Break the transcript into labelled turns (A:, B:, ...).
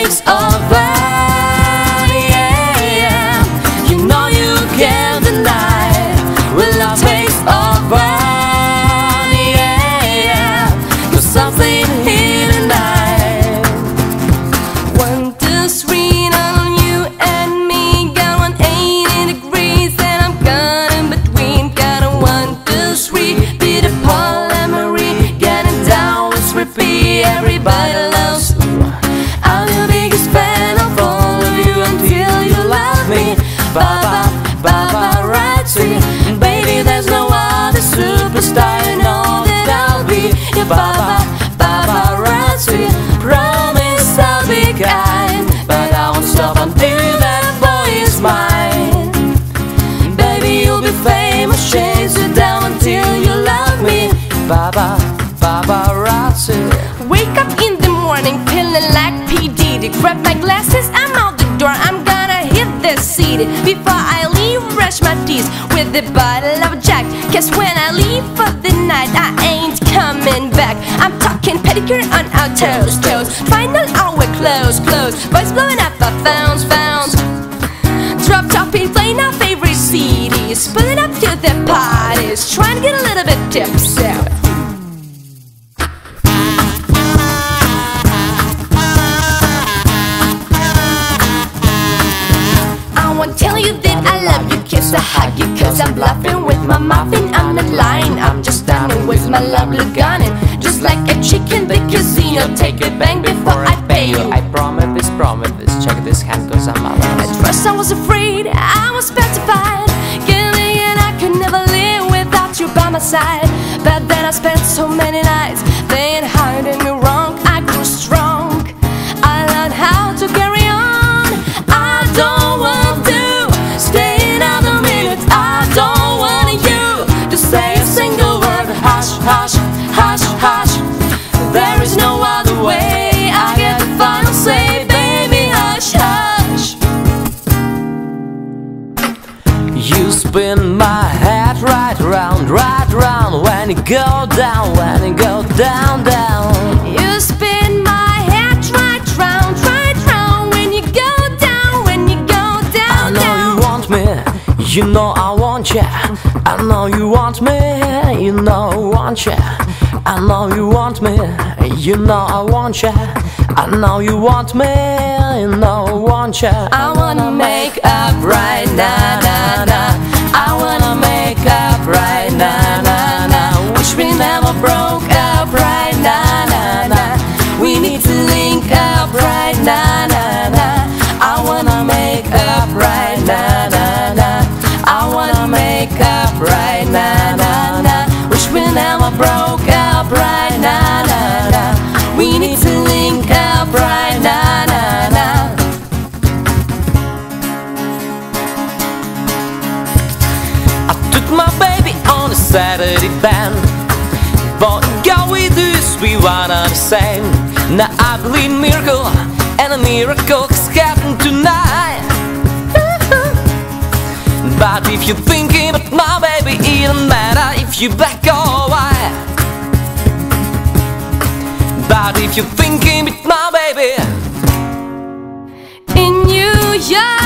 A: When love Razzi. Baby, there's no other superstar. You know that I'll be your Baba, Baba, Razzi. Promise I'll be kind, but I won't stop until that boy is mine. Baby, you'll be famous, chase you down until you love me. Baba, Baba, Razzi.
B: Wake up in the morning feeling like P. Diddy. Grab my glasses, I'm out the door. I'm gonna hit the city before I. Brush my teeth with a bottle of Jack. Cause when I leave for the night, I ain't coming back. I'm talking pedicure on our toes, toes. Final hour, close, close. Boys blowing up our phones, phones. Drop top in playing our favorite CDs. Pulling up to the parties, trying to get a little bit tipsy. Won't tell you that I love you, kiss or hug you, cause I'm bluffing with my muffin. I'm not lying, I'm just standing with my lovely gun. And just like a chicken, the casino, take a bang before I pay you.
A: I promise this, promise this. Check this hand, cause I'm alive.
B: At first I was afraid, I was petrified Giving and I could never live without you by my side But then I spent so many nights Hush, hush, hush, hush. There is no other way. I get the final say, baby, hush, hush.
A: You spin my head right round, right round. When you go down, when you go down, down.
B: You spin my head right round, right round. When you go down, when you go
A: I
B: down,
A: know
B: down.
A: you want me, you know I want you. I know you want me, you know I want ya I know you want me, you know I want ya I know you want me, you know I want ya
B: I wanna make up right now, now, now.
A: I wanna make up right now, now, now. Wish we never broke up right now, now, now. We need to link up right now, now, now. I wanna make up right now, now, now. I wanna make up right now, Saturday band. But God, we do we one and the same. Now I believe miracle, and a miracle is happening tonight. but if you're thinking about my baby, it don't matter if you black or white. But if you're thinking about my baby,
B: In New York,